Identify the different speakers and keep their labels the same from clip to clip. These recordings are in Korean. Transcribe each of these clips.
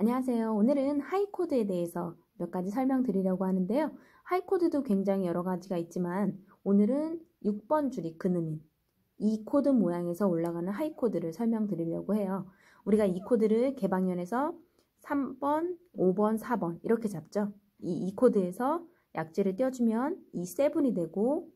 Speaker 1: 안녕하세요. 오늘은 high코드에 대해서 몇 가지 설명드리려고 하는데요. high코드도 굉장히 여러 가지가 있지만 오늘은 6번 줄이 근음인 E 코드 모양에서 올라가는 high코드를 설명드리려고 해요. 우리가 E 코드를 개방현에서 3번, 5번, 4번 이렇게 잡죠. 이, E 코드에서 약지를 떼어주면 E seven이 되고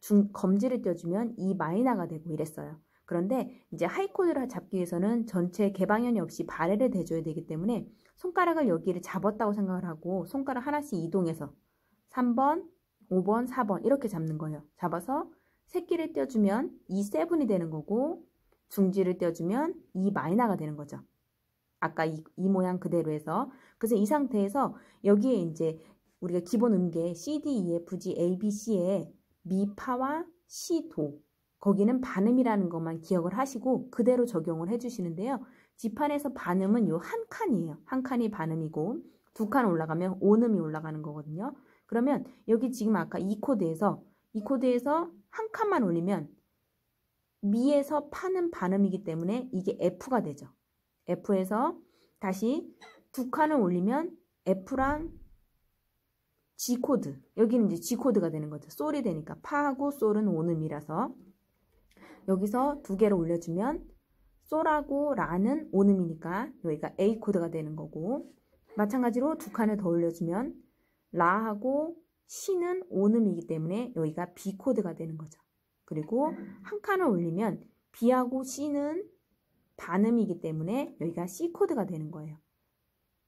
Speaker 1: 중, 검지를 떼어주면 E 마이너가 되고 이랬어요. 그런데 이제 하이코드를 잡기 위해서는 전체 개방현이 없이 발해를 대줘야 되기 때문에 손가락을 여기를 잡았다고 생각을 하고 손가락 하나씩 이동해서 3번, 5번, 4번 이렇게 잡는 거예요. 잡아서 새끼를 떼어주면 이 세븐이 되는 거고 중지를 떼어주면 이 마이너가 되는 거죠. 아까 이, 이 모양 그대로 해서 그래서 이 상태에서 여기에 이제 우리가 기본 음계 C, D, E, F, G, A, B, C에 미, 파와 시, 도 거기는 반음이라는 것만 기억을 하시고 그대로 적용을 해주시는데요. 지판에서 반음은 요 한 칸이에요. 한 칸이 반음이고 두 칸 올라가면 온음이 올라가는 거거든요. 그러면 여기 지금 아까 E 코드에서 E 코드에서 한 칸만 올리면 미에서 파는 반음이기 때문에 이게 F가 되죠. F에서 다시 두 칸을 올리면 F랑 G 코드 여기는 이제 G 코드가 되는 거죠. 솔이 되니까 파하고 솔은 온음이라서 여기서 두 개를 올려주면 솔하고 라는 온음이니까 여기가 A 코드가 되는 거고 마찬가지로 두 칸을 더 올려주면 라하고 시는 온음이기 때문에 여기가 B 코드가 되는 거죠. 그리고 한 칸을 올리면 B하고 C는 반음이기 때문에 여기가 C 코드가 되는 거예요.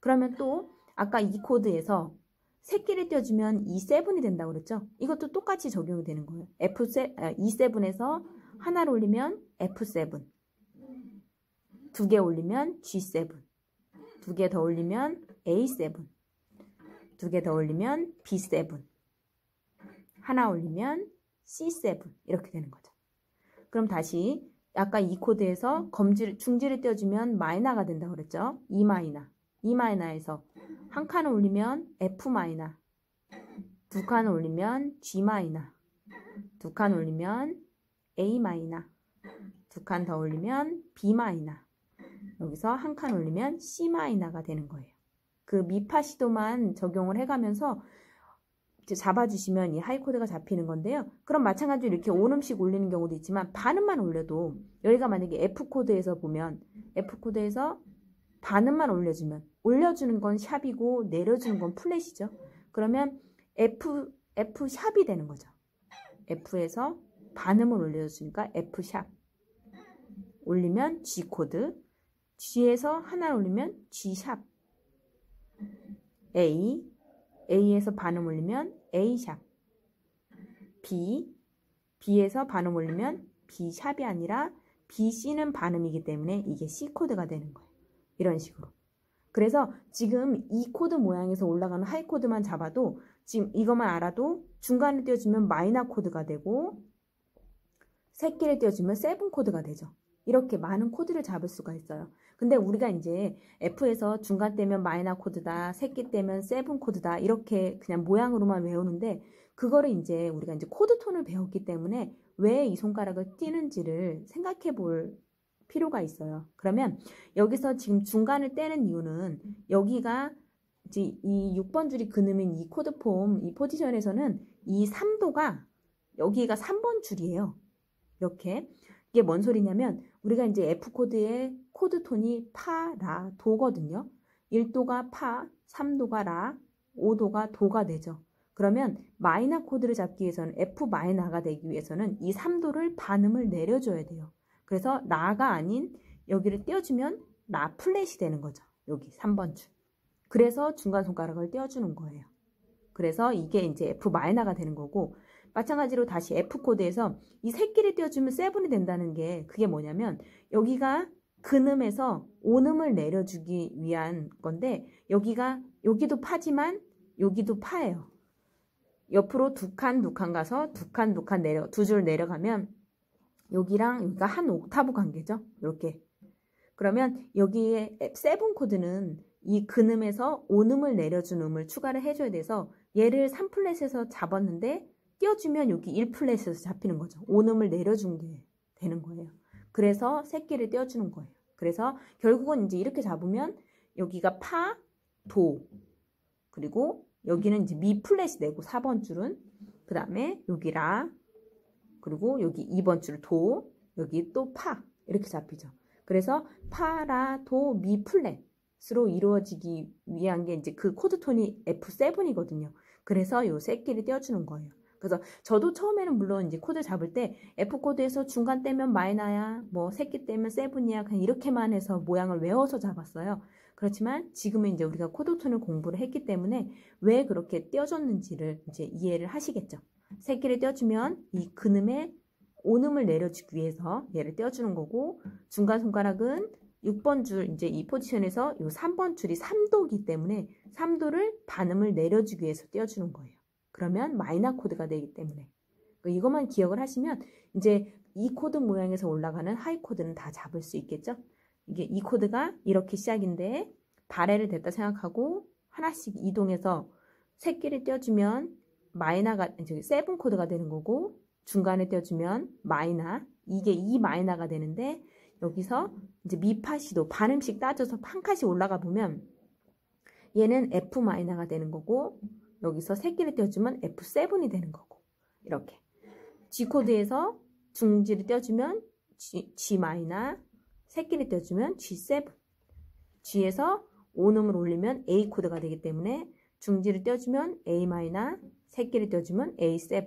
Speaker 1: 그러면 또 아까 이 코드에서 새끼를 떼어주면 E7이 된다고 그랬죠? 이것도 똑같이 적용이 되는 거예요. F7, E7에서 하나를 올리면 F7 두 개 올리면 G7 두 개 더 올리면 A7 두 개 더 올리면 B7 하나 올리면 C7 이렇게 되는 거죠. 그럼 다시 아까 E 코드에서 검지를, 중지를 떼어주면 마이너가 된다고 그랬죠. E 마이너. E 마이너에서 한 칸을 올리면 F 마이너. 두 칸을 올리면 G 마이너. 두 칸 올리면 A 마이너 두 칸 더 올리면 B 마이너 여기서 한 칸 올리면 C 마이너가 되는 거예요. 그 미파 시도만 적용을 해가면서 잡아주시면 이 high코드가 잡히는 건데요. 그럼 마찬가지로 이렇게 온음씩 올리는 경우도 있지만 반음만 올려도 여기가 만약에 F코드에서 보면 F코드에서 반음만 올려주면 올려주는 건 sharp이고 내려주는 건 플랫이죠. 그러면 F, F 샵이 되는 거죠. F에서 반음을 올려줬으니까 F sharp 올리면 G 코드 G에서 하나 올리면 G sharp A A에서 반음 올리면 A sharp B B에서 반음 올리면 B 샵이 아니라 B, C는 반음이기 때문에 이게 C 코드가 되는 거예요. 이런 식으로. 그래서 지금 E 코드 모양에서 올라가는 high 코드만 잡아도 지금 이것만 알아도 중간에 띄워주면 마이너 코드가 되고 새끼를 띄워주면 seven 코드가 되죠. 이렇게 많은 코드를 잡을 수가 있어요. 근데 우리가 이제 F에서 중간 떼면 마이너 코드다, 새끼 떼면 seven 코드다 이렇게 그냥 모양으로만 외우는데 그거를 이제 우리가 이제 코드 톤을 배웠기 때문에 왜 이 손가락을 띄는지를 생각해 볼 필요가 있어요. 그러면 여기서 지금 중간을 떼는 이유는 여기가 이 6번 줄이 근음인 E 코드 폼, 이 포지션에서는 이 3도가 여기가 3번 줄이에요. 이렇게. 이게 뭔 소리냐면 우리가 이제 F 코드의 코드 톤이 파, 라, 도거든요. 1도가 파, 3도가 라, 5도가 도가 되죠. 그러면 마이너 코드를 잡기 위해서는 F 마이너가 되기 위해서는 이 3도를 반음을 내려줘야 돼요. 그래서 라가 아닌 여기를 떼어주면 라 플랫이 되는 거죠. 여기 3번 줄. 그래서 중간 손가락을 떼어주는 거예요. 그래서 이게 이제 F 마이너가 되는 거고 마찬가지로 다시 F 코드에서 이 새끼를 떼어주면 seven이 된다는 게 그게 뭐냐면 여기가 근음에서 온음을 내려주기 위한 건데 여기가 여기도 파지만 여기도 파예요. 옆으로 두 칸 두 칸 가서 두 칸 두 칸 내려 두 줄 내려가면 여기랑 여기가 한 옥타브 관계죠. 이렇게. 그러면 여기에 seven 코드는 이 근음에서 온음을 내려준 음을 추가를 해줘야 돼서 얘를 3프렛에서 잡았는데 띄워주면 여기 1프렛에서 잡히는 거죠. 온음을 내려준 게 되는 거예요. 그래서 새끼를 띄워주는 거예요. 그래서 결국은 이제 이렇게 잡으면 여기가 파, 도. 그리고 여기는 이제 미 플랫이 되고 4번 줄은 그 다음에 여기 라 그리고 여기 2번 줄 도, 여기 또 파 이렇게 잡히죠. 그래서 파, 라, 도, 미 플랫으로 이루어지기 위한 게 이제 그 코드 톤이 F7이거든요. 그래서 요 새끼를 떼어주는 거예요. 그래서 저도 처음에는 물론 이제 코드 잡을 때 F 코드에서 중간 떼면 마이너야, 뭐 새끼 떼면 seven이야, 그냥 이렇게만 해서 모양을 외워서 잡았어요. 그렇지만 지금은 이제 우리가 코드 톤을 공부를 했기 때문에 왜 그렇게 떼어줬는지를 이제 이해를 하시겠죠. 새끼를 떼어주면 이 근음의 온음을 내려주기 위해서 얘를 떼어주는 거고 중간 손가락은 6번 줄 이제 이 포지션에서 이 3번 줄이 3도기 때문에 3도를 반음을 내려주기 위해서 떼어주는 거예요. 그러면 마이너 코드가 되기 때문에 그러니까 이것만 기억을 하시면 이제 E 코드 모양에서 올라가는 high 코드는 다 잡을 수 있겠죠. 이게 E 코드가 이렇게 시작인데 바레를 댔다 생각하고 하나씩 이동해서 새끼를 떼어주면 마이너가 저기 seven 코드가 되는 거고 중간에 떼어주면 마이너 이게 E 마이너가 되는데 여기서 이제 미파시도 반음씩 따져서 한 칸씩 올라가 보면 얘는 F 마이너가 되는 거고 여기서 새끼를 떼어주면 F7이 되는 거고. 이렇게. G 코드에서 중지를 떼어주면 G, G 마이너 새끼를 떼어주면 G7 G에서 오음을 올리면 A 코드가 되기 때문에 중지를 떼어주면 A 마이너 새끼를 떼어주면 A7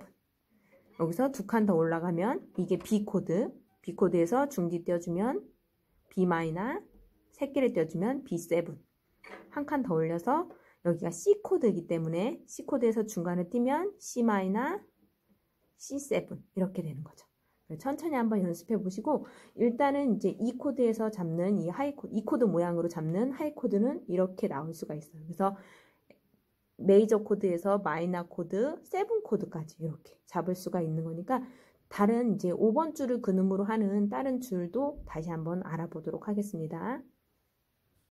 Speaker 1: 여기서 두 칸 더 올라가면 이게 B 코드. B 코드에서 중지 떼어주면 B 마이너 새끼를 떼어주면 B7 한 칸 더 올려서 여기가 C 코드이기 때문에 C 코드에서 중지를 떼면 C 마이너 C7 이렇게 되는 거죠. 천천히 한번 연습해 보시고 일단은 이제 E 코드에서 잡는 이 high 코드, E 코드 모양으로 잡는 high 코드는 이렇게 나올 수가 있어요. 그래서 메이저 코드에서 마이너 코드, seven 코드까지 이렇게 잡을 수가 있는 거니까 다른 이제 5번 줄을 근음으로 하는 다른 줄도 다시 한번 알아보도록 하겠습니다.